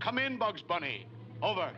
Come in, Bugs Bunny. Over.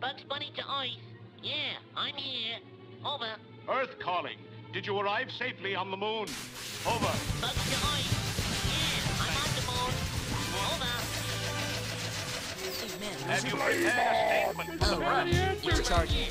Bugs Bunny to Earth. Yeah, I'm here. Over. Earth calling. Did you arrive safely on the moon? Over. Bugs to Earth. Yeah, I'm on the moon. Over. Have you prepared a statement for the press? Which sergeant?